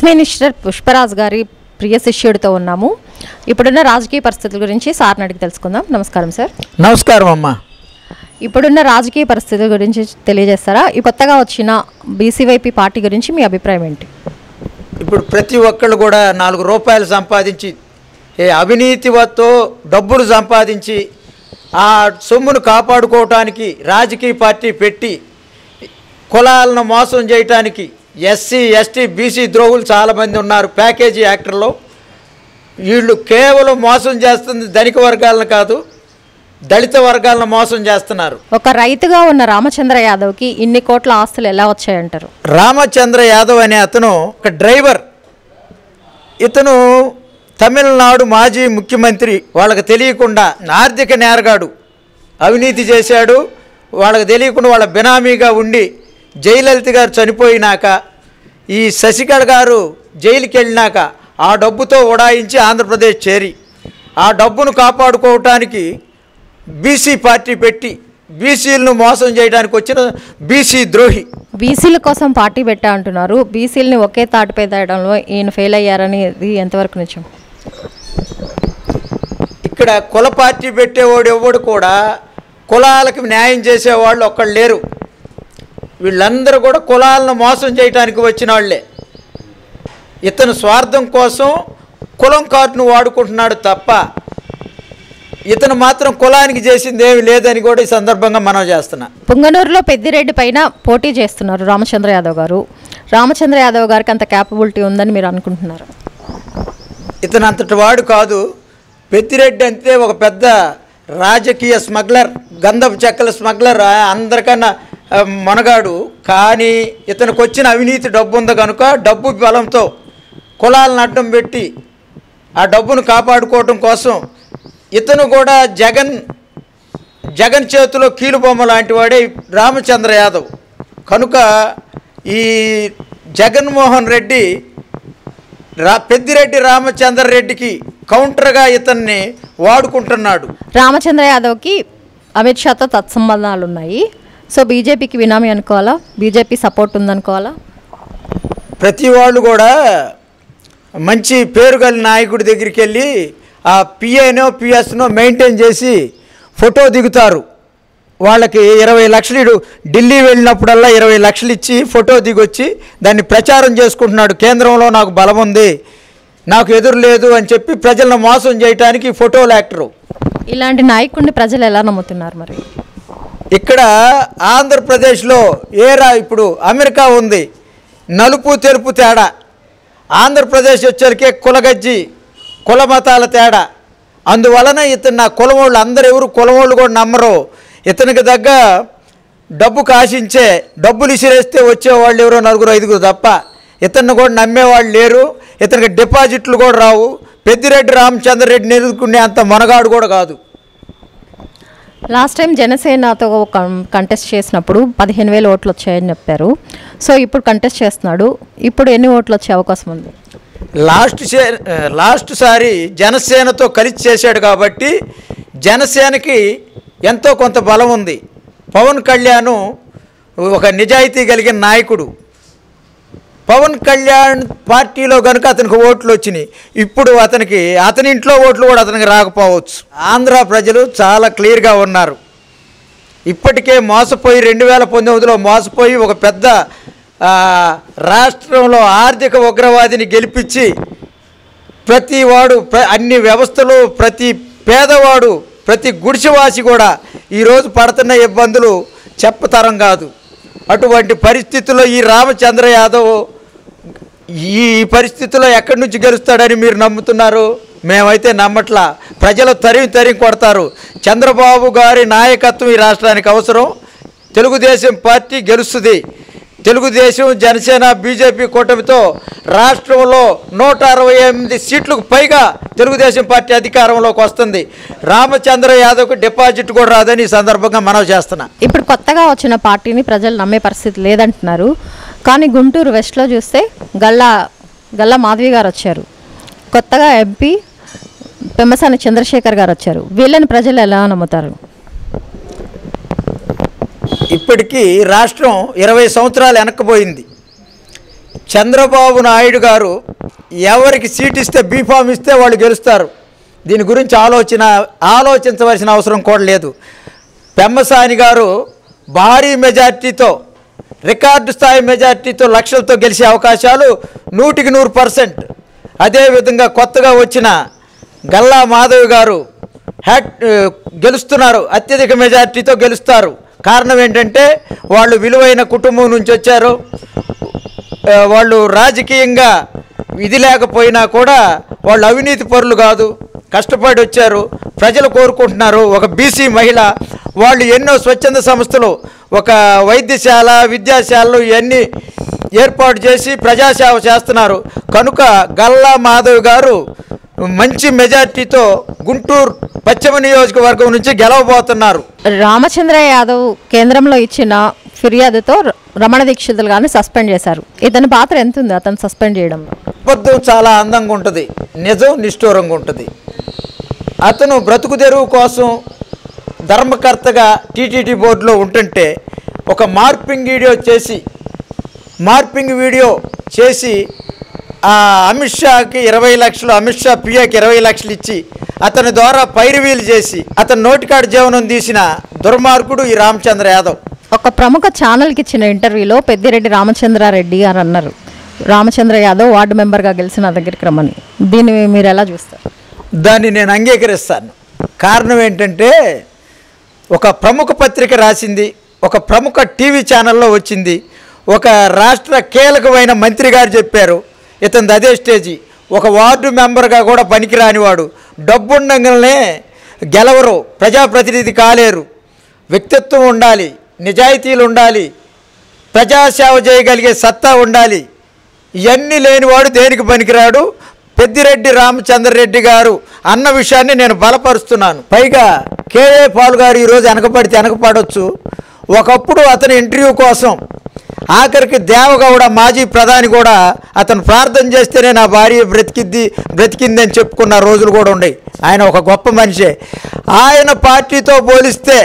Ex minister Pushparaj గారి ప్రియ శిష్యుడితో ఉన్నాము. ఇప్పుడున్న రాజకీయ పరిస్థితుల గురించి సార్ని అడిగి తెలుసుకుందాం. నమస్కారం సార్. నమస్కారం అమ్మా. ఇప్పుడున్న రాజకీయ పరిస్థితుల గురించి తెలియజేస్తారా? ఈ కొత్తగా వచ్చిన బీసీవైపీ పార్టీ గురించి మీ అభిప్రాయం ఏంటి? ఇప్పుడు ప్రతి ఒక్కళ్ళు కూడా నాలుగు రూపాయలు సంపాదించి ఏ అవినీతితో డబ్బులు సంపాదించి ఆ సొమ్మును కాపాడుకోవటానికి రాజకీయ పార్టీ పెట్టి కులాలను మోసం చేయటానికి ఎస్సీ ఎస్టీ బీసీ ద్రోహులు చాలామంది ఉన్నారు. ప్యాకేజీ యాక్టర్లో. వీళ్ళు కేవలం మోసం చేస్తుంది ధనిక వర్గాలను కాదు దళిత వర్గాలను మోసం చేస్తున్నారు. ఒక రైతుగా ఉన్న రామచంద్ర యాదవ్కి ఇన్ని కోట్ల ఆస్తులు ఎలా వచ్చాయంటారు? రామచంద్ర యాదవ్ అనే అతను ఒక డ్రైవర్. ఇతను తమిళనాడు మాజీ ముఖ్యమంత్రి. వాళ్ళకి తెలియకుండా ఆర్థిక నేరగాడు అవినీతి చేశాడు. వాళ్ళకి తెలియకుండా వాళ్ళ బినామీగా ఉండి జయలలిత గారు చనిపోయినాక ఈ శశికళ గారు జైలుకి వెళ్ళినాక ఆ డబ్బుతో ఉడాయించి ఆంధ్రప్రదేశ్ చేరి ఆ డబ్బును కాపాడుకోవటానికి బీసీ పార్టీ పెట్టి బీసీలను మోసం చేయడానికి వచ్చిన బీసీ ద్రోహి. బీసీల కోసం పార్టీ పెట్టా అంటున్నారు. బీసీలని ఒకే తాటిపై తేయడంలో ఈయన ఫెయిల్ అయ్యారని ఇది ఎంతవరకు నిజం? ఇక్కడ కుల పార్టీ పెట్టేవాడు ఎవడు కూడా కులాలకు న్యాయం చేసేవాళ్ళు ఒక్కళ్ళు లేరు. వీళ్ళందరూ కూడా కులాలను మోసం చేయడానికి వచ్చిన వాళ్ళే. ఇతను స్వార్థం కోసం కులం కార్డును వాడుకుంటున్నాడు తప్ప ఇతను మాత్రం కులానికి చేసింది ఏమి లేదని కూడా ఈ సందర్భంగా మనం చేస్తున్నా. పుంగనూరులో పెద్దిరెడ్డి పైన పోటీ చేస్తున్నారు రామచంద్ర యాదవ్ గారు. రామచంద్ర యాదవ్ గారికి అంత క్యాపబిలిటీ ఉందని మీరు అనుకుంటున్నారు? ఇతను అంతటి వాడు కాదు. పెద్దిరెడ్డి అంటే ఒక పెద్ద రాజకీయ స్మగ్లర్ గంధపు చెక్కల స్మగ్లర్ అందరికన్నా మనగాడు కానీ ఇతనికి వచ్చిన అవినీతి డబ్బు ఉంది కనుక డబ్బు బలంతో కులాలను అడ్డం పెట్టి ఆ డబ్బును కాపాడుకోవటం కోసం ఇతను కూడా జగన్ జగన్ చేతిలో కీలుబొమ్మ లాంటి వాడే రామచంద్ర యాదవ్. కనుక ఈ జగన్మోహన్ రెడ్డి రా పెద్దిరెడ్డి రామచంద్ర రెడ్డికి కౌంటర్గా ఇతన్ని వాడుకుంటున్నాడు. రామచంద్ర యాదవ్కి అమిత్ షాతో తత్సంబంధాలు ఉన్నాయి సో బీజేపీకి వినామీ అనుకోవాలా? బీజేపీ సపోర్ట్ ఉందనుకోవాలా? ప్రతి వాళ్ళు కూడా మంచి పేరు గల నాయకుడి దగ్గరికి వెళ్ళి ఆ పిఏనో పిఎస్నో మెయింటైన్ చేసి ఫోటో దిగుతారు. వాళ్ళకి ఇరవై లక్షలు ఢిల్లీ వెళ్ళినప్పుడల్లా ఇరవై లక్షలు ఇచ్చి ఫోటో దిగొచ్చి దాన్ని ప్రచారం చేసుకుంటున్నాడు. కేంద్రంలో నాకు బలం ఉంది నాకు ఎదురు లేదు అని చెప్పి ప్రజలను మోసం చేయడానికి ఫోటోలు యాక్టరు. ఇలాంటి నాయకుడిని ప్రజలు ఎలా నమ్ముతున్నారు మరి? ఇక్కడ ఆంధ్రప్రదేశ్లో ఏరా ఇప్పుడు అమెరికా ఉంది. నలుపు తెలుపు తేడా. ఆంధ్రప్రదేశ్ వచ్చరికి కులగజ్జి కుల మతాల తేడా. అందువలన ఇతను నా కులవాళ్ళు అందరు ఎవరు కులమోళ్ళు కూడా నమ్మరు. ఇతనికి దగ్గ డబ్బు కాశించే డబ్బులు ఇసిరేస్తే వచ్చేవాళ్ళు ఎవరో నలుగురు ఐదుగురు తప్ప ఇతన్ని కూడా నమ్మేవాళ్ళు లేరు. ఇతనికి డిపాజిట్లు కూడా రావు. పెద్దిరెడ్డి రామచంద్ర రెడ్డిని అంత మనగాడు కూడా కాదు. లాస్ట్ టైం జనసేనతో కంటెస్ట్ చేసినప్పుడు పదిహేను వేలు ఓట్లు వచ్చాయని చెప్పారు. సో ఇప్పుడు కంటెస్ట్ చేస్తున్నాడు. ఇప్పుడు ఎన్ని ఓట్లు వచ్చే అవకాశం ఉంది? లాస్ట్ లాస్ట్ సారి జనసేనతో కలిసి చేశాడు కాబట్టి జనసేనకి ఎంతో కొంత బలం ఉంది. పవన్ కళ్యాణ్ ఒక నిజాయితీ కలిగిన నాయకుడు. పవన్ కళ్యాణ్ పార్టీలో కనుక అతనికి ఓట్లు వచ్చినాయి ఇప్పుడు అతనికి అతని ఇంట్లో ఓట్లు కూడా అతనికి రాకపోవచ్చు. ఆంధ్ర ప్రజలు చాలా క్లియర్గా ఉన్నారు. ఇప్పటికే మోసపోయి రెండు వేల పంతొమ్మిదిలో మోసపోయి ఒక పెద్ద రాష్ట్రంలో ఆర్థిక ఉగ్రవాదిని గెలిపించి ప్రతి వాడు అన్ని వ్యవస్థలు ప్రతి పేదవాడు ప్రతి గుడిసెవాసి కూడా ఈరోజు పడుతున్న ఇబ్బందులు చెప్పతరం కాదు. అటువంటి పరిస్థితుల్లో ఈ రామచంద్ర యాదవ్ ఈ పరిస్థితిలో ఎక్కడి నుంచి గెలుస్తాడని మీరు నమ్ముతున్నారు? మేమైతే నమ్మట్లా. ప్రజలు తరిమి తరిమి కొడతారు. చంద్రబాబు గారి నాయకత్వం ఈ రాష్ట్రానికి అవసరం. తెలుగుదేశం పార్టీ గెలుస్తుంది. తెలుగుదేశం జనసేన బీజేపీ కూటమితో రాష్ట్రంలో నూట అరవై ఎనిమిది సీట్లకు పైగా తెలుగుదేశం పార్టీ అధికారంలోకి వస్తుంది. రామచంద్ర యాదవ్కు డిపాజిట్ కూడా రాదని ఈ సందర్భంగా మనవి చేస్తున్నా. ఇప్పుడు కొత్తగా వచ్చిన పార్టీని ప్రజలు నమ్మే పరిస్థితి లేదంటున్నారు. కానీ గుంటూరు వెస్ట్లో చూస్తే గల్లా గల్లా మాధవి గారు వచ్చారు. కొత్తగా ఎంపీ పెమ్మసాని చంద్రశేఖర్ గారు వచ్చారు. వీళ్ళని ప్రజలు ఎలా నమ్ముతారు? ఇప్పటికీ రాష్ట్రం ఇరవై సంవత్సరాలు వెనక్కిపోయింది. చంద్రబాబు నాయుడు గారు ఎవరికి సీట్ ఇస్తే బీఫామ్ ఇస్తే వాళ్ళు గెలుస్తారు. దీని గురించి ఆలోచన ఆలోచించవలసిన అవసరం కూడా లేదు. పెమ్మసాని గారు భారీ మెజార్టీతో రికార్డు స్థాయి మెజార్టీతో లక్షలతో గెలిచే అవకాశాలు నూటికి నూరు పర్సెంట్. అదేవిధంగా కొత్తగా వచ్చిన గల్లా మాధవ్ గారు హ్యాట్ గెలుస్తున్నారు. అత్యధిక మెజార్టీతో గెలుస్తారు. కారణం ఏంటంటే వాళ్ళు విలువైన కుటుంబం నుంచి వచ్చారు. వాళ్ళు రాజకీయంగా ఇది లేకపోయినా కూడా వాళ్ళు అవినీతి పరులు కాదు. కష్టపడి వచ్చారు. ప్రజలు కోరుకుంటున్నారు. ఒక బీసీ మహిళ వాళ్ళు ఎన్నో స్వచ్ఛంద సంస్థలు ఒక వైద్యశాల విద్యాశాలలు ఇవన్నీ ఏర్పాటు చేసి ప్రజాసేవ చేస్తున్నారు. కనుక గల్లా మాధవ్ గారు మంచి మెజార్టీతో గుంటూరు పశ్చిమ నియోజకవర్గం నుంచి గెలవబోతున్నారు. రామచంద్ర యాదవ్ కేంద్రంలో ఇచ్చిన ఫిర్యాదుతో రమణ దీక్షితులు గారిని సస్పెండ్ చేశారు. ఇతని పాత్ర ఎంత ఉంది అతను సస్పెండ్ చేయడంలో? అబద్ధం చాలా అందంగా ఉంటుంది నిజం నిష్ఠూరంగా ఉంటుంది. అతను బ్రతుకు తెరువు కోసం ధర్మకర్తగా టీటీడీ బోర్డులో ఉంటుంటే ఒక మార్పింగ్ వీడియో చేసి మార్పింగ్ వీడియో చేసి అమిత్ షాకి ఇరవై లక్షలు అమిత్ షా పిఏకి ఇరవై లక్షలు ఇచ్చి అతని ద్వారా పైరువీలు చేసి అతని నోటికాడు జీవనం తీసిన దుర్మార్గుడు ఈ రామచంద్ర యాదవ్. ఒక ప్రముఖ ఛానల్కి ఇచ్చిన ఇంటర్వ్యూలో పెద్దిరెడ్డి రామచంద్రారెడ్డి గారు అన్నారు. రామచంద్ర యాదవ్ వార్డు మెంబర్గా గెలిచిన నా దగ్గరికి రమ్మని. దీన్ని మీరు ఎలా చూస్తారు? దాన్ని నేను అంగీకరిస్తాను. కారణం ఏంటంటే ఒక ప్రముఖ పత్రిక రాసింది ఒక ప్రముఖ టీవీ ఛానల్లో వచ్చింది ఒక రాష్ట్ర కీలకమైన మంత్రి గారు చెప్పారు. ఇతనిది అదే స్టేజీ. ఒక వార్డు మెంబర్గా కూడా పనికిరానివాడు. డబ్బుండగానే గెలవరు. ప్రజాప్రతినిధి కాలేరు. వ్యక్తిత్వం ఉండాలి. నిజాయితీలు ఉండాలి. ప్రజాసేవ చేయగలిగే సత్తా ఉండాలి. ఇవన్నీ లేనివాడు దేనికి పనికిరాడు? పెద్దిరెడ్డి రామచంద్రరెడ్డి గారు అన్న విషయాన్ని నేను బలపరుస్తున్నాను. పైగా కేఏ పాల్ గారు ఈరోజు వెనకబడితే వెనకపడవచ్చు ఒకప్పుడు అతని ఇంటర్వ్యూ కోసం ఆఖరికి దేవగౌడ మాజీ ప్రధాని కూడా అతను ప్రార్థన చేస్తేనే నా భార్య బ్రతికిద్ది బ్రతికింది అని చెప్పుకున్న రోజులు కూడా ఉన్నాయి ఆయన ఒక గొప్ప మనిషే. ఆయన పార్టీతో పోలిస్తే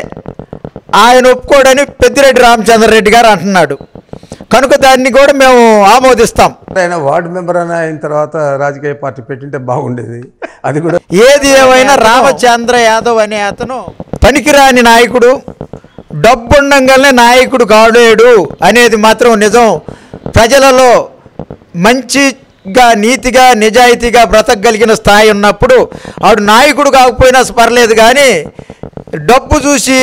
ఆయన ఒప్పుకోడని పెద్దిరెడ్డి రామచంద్రరెడ్డి గారు అంటున్నాడు. కనుక దాన్ని కూడా మేము ఆమోదిస్తాం. ఆయన వార్డు మెంబర్ అని అయిన తర్వాత రాజకీయ పార్టీ పెట్టింటే బాగుండేది. అది కూడా ఏది ఏమైనా రామచంద్ర యాదవ్ అనే అతను పనికిరాని నాయకుడు. డబ్బుండంగానే నాయకుడు కాలేడు అనేది మాత్రం నిజం. ప్రజలలో మంచిగా నీతిగా నిజాయితీగా బ్రతకగలిగిన స్థాయి ఉన్నప్పుడు ఆడు నాయకుడు కాకపోయినా పర్లేదు కానీ డబ్బు చూసి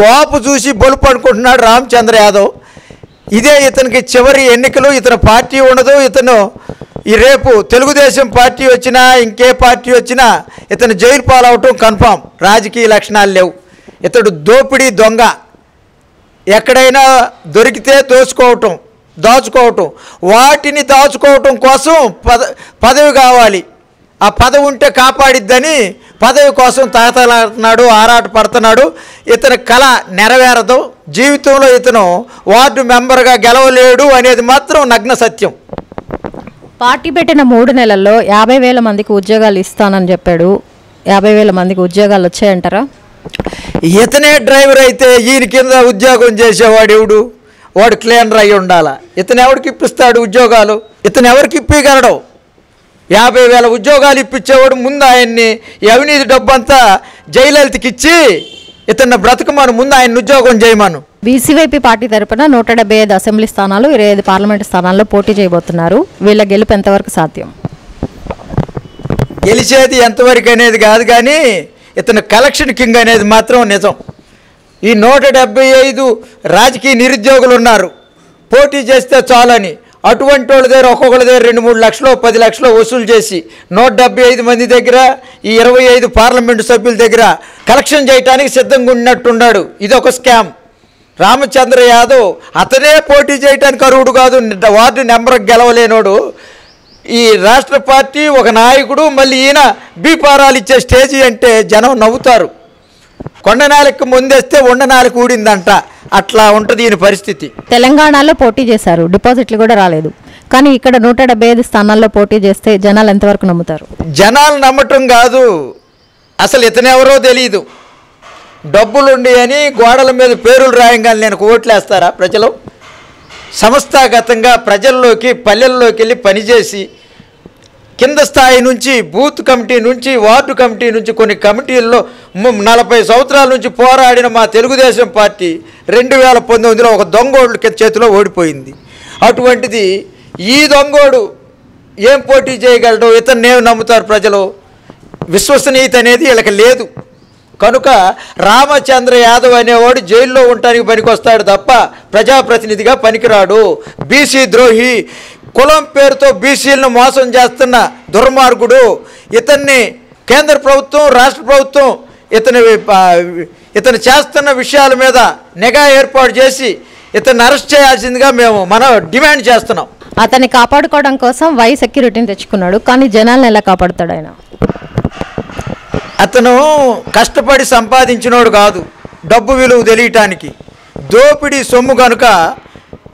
వాపు చూసి బొలుపు అనుకుంటున్నాడు రామచంద్ర యాదవ్. ఇదే ఇతనికి చివరి ఎన్నికలు ఇతను పార్టీ ఉండదు ఇతను ఈ రేపు తెలుగుదేశం పార్టీ వచ్చినా ఇంకే పార్టీ వచ్చినా ఇతను జైలు పాలవటం కన్ఫామ్. రాజకీయ లక్షణాలు లేవు. ఇతడు దోపిడీ దొంగ. ఎక్కడైనా దొరికితే దోచుకోవటం దాచుకోవటం. వాటిని దాచుకోవటం కోసం పద పదవి కావాలి. ఆ పదవి ఉంటే కాపాడిద్దని పదవి కోసం తాతలాడుతున్నాడు ఆరాట పడుతున్నాడు ఇతని కళ నెరవేరదు. జీవితంలో ఇతను వార్డు మెంబర్గా గెలవలేడు అనేది మాత్రం నగ్న సత్యం. పార్టీ పెట్టిన మూడు నెలల్లో యాభై వేల మందికి ఉద్యోగాలు ఇస్తానని చెప్పాడు. యాభై వేల మందికి ఉద్యోగాలు వచ్చాయంటారా? ఇతనే డ్రైవర్ అయితే ఈయన కింద ఉద్యోగం చేసేవాడు ఎవడు? వాడు క్లీనర్ అయి ఉండాలా? ఇతను ఎవరికి ఇప్పిస్తాడు ఉద్యోగాలు? ఇతను ఎవరికి ఇప్పగలడు యాభై వేల ఉద్యోగాలు ఇప్పించేవాడు ముందు ఆయన్ని అవినీతి డబ్బు అంతా జయలలితకి ఇచ్చి ఇతన్ని బ్రతకమను ముందు ఆయన ఉద్యోగం చేయమను. బీసీవైపీ పార్టీ తరపున నూట డెబ్బై ఐదు అసెంబ్లీ స్థానాలు ఇరవై ఐదు పార్లమెంటు స్థానాల్లో పోటీ చేయబోతున్నారు. వీళ్ళ గెలుపు ఎంతవరకు సాధ్యం? గెలిచేది ఎంతవరకు అనేది కాదు కానీ ఇతను కలెక్షన్ కింగ్ అనేది మాత్రం నిజం. ఈ నూట డెబ్బై ఐదు రాజకీయ నిరుద్యోగులు ఉన్నారు. పోటీ చేస్తే చాలని. అటువంటి వాళ్ళ దగ్గర ఒక్కొక్కరి దగ్గర రెండు మూడు లక్షలు పది లక్షలు వసూలు చేసి నూట డెబ్బై ఐదు మంది దగ్గర ఈ ఇరవై ఐదు పార్లమెంటు సభ్యుల దగ్గర కలెక్షన్ చేయడానికి సిద్ధంగా ఉన్నట్టున్నాడు. ఇది ఒక స్కామ్ రామచంద్ర యాదవ్ అతనే పోటీ చేయడానికి అర్హుడు కాదు. వార్డు నెంబర్ గెలవలేనోడు. ఈ రాష్ట్ర పార్టీ ఒక నాయకుడు మళ్ళీ ఈయన బీపారాలు ఇచ్చే స్టేజీ అంటే జనం నవ్వుతారు. కొండనాలకు ముందేస్తే ఉండనాలకు ఊడిందంట. అట్లా ఉంటుంది ఈయన పరిస్థితి. తెలంగాణలో పోటీ చేశారు. డిపాజిట్లు కూడా రాలేదు. కానీ ఇక్కడ నూట డెబ్బై ఐదు స్థానాల్లో పోటీ చేస్తే జనాలు ఎంతవరకు నమ్ముతారు? జనాలు నమ్మటం కాదు. అసలు ఇతనెవరో తెలియదు డబ్బులుండి అని గోడల మీద పేర్లు రాయంగానే నేను ఓట్లేస్తారా ప్రజలు? సంస్థాగతంగా ప్రజల్లోకి పల్లెల్లోకి వెళ్ళి పనిచేసి కింద స్థాయి నుంచి బూత్ కమిటీ నుంచి వార్డు కమిటీ నుంచి కొన్ని కమిటీల్లో నలభై సంవత్సరాల నుంచి పోరాడిన మా తెలుగుదేశం పార్టీ రెండు వేల పంతొమ్మిదిలో ఒక దొంగోడు చేతిలో ఓడిపోయింది. అటువంటిది ఈ దొంగోడు ఏం పోటీ చేయగలడు ఇతన్ని నమ్ముతారు ప్రజలు? విశ్వసనీయత అనేది వీళ్ళకి లేదు. కనుక రామచంద్ర యాదవ్ అనేవాడు జైల్లో ఉండటానికి పనికొస్తాడు తప్ప ప్రజాప్రతినిధిగా పనికిరాడు. బీసీ ద్రోహి కులం పేరుతో బీసీలను మోసం చేస్తున్న దుర్మార్గుడు ఇతన్ని కేంద్ర ప్రభుత్వం రాష్ట్ర ప్రభుత్వం ఇతని ఇతను చేస్తున్న విషయాల మీద నిఘా ఏర్పాటు చేసి ఇతన్ని అరెస్ట్ చేయాల్సిందిగా మేము మనం డిమాండ్ చేస్తున్నాం. అతన్ని కాపాడుకోవడం కోసం వై సెక్యూరిటీని తెచ్చుకున్నాడు కానీ జనాలను ఎలా కాపాడుతాడు ఆయన? అతను కష్టపడి సంపాదించినోడు కాదు డబ్బు విలువ తెలియటానికి. దోపిడీ సొమ్ము కనుక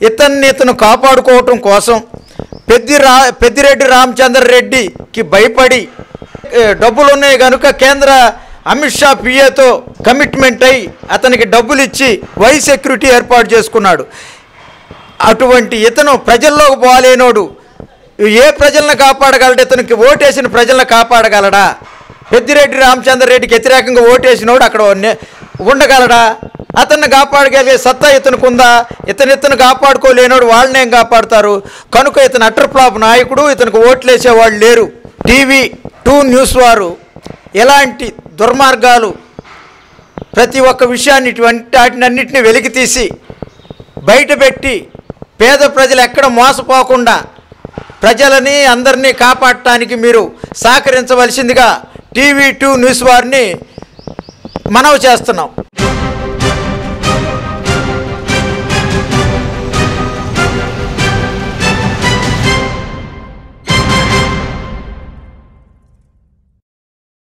ఇతన్ని ఇతను కాపాడుకోవటం కోసం పెద్ది రా పెద్దిరెడ్డి రామచంద్ర రెడ్డికి భయపడి డబ్బులు ఉన్నాయి కనుక కేంద్ర అమిత్ షా పిఏతో కమిట్మెంట్ అయి అతనికి డబ్బులు ఇచ్చి వై సెక్యూరిటీ ఏర్పాటు చేసుకున్నాడు. అటువంటి ఇతను ప్రజల్లోకి పోలేనోడు. ఏ ప్రజలను కాపాడగలడు? ఇతనికి ఓటేసిన ప్రజలను కాపాడగలడా? పెద్దిరెడ్డి రామచంద్ర రెడ్డికి వ్యతిరేకంగా ఓటేసినోడు అక్కడ ఉండగలడా? అతన్ని కాపాడగలిగే సత్తా ఇతనికి ఉందా? ఇతను ఇతను కాపాడుకోలేనోడు వాళ్ళని ఏం కాపాడుతారు? కనుక ఇతను అటర్ ఫ్లాప్ నాయకుడు ఇతనికి ఓట్లేసే వాళ్ళు లేరు. టీవీ టూ న్యూస్ వారు ఎలాంటి దుర్మార్గాలు ప్రతి ఒక్క విషయాన్ని ఇటువంటి వాటినన్నింటినీ వెలికి తీసి బయటపెట్టి పేద ప్రజలు ఎక్కడ మోసపోకుండా ప్రజలని అందరినీ కాపాడటానికి మీరు సహకరించవలసిందిగా టీవీ టూ న్యూస్ వారిని మనవి చేస్తున్నాం.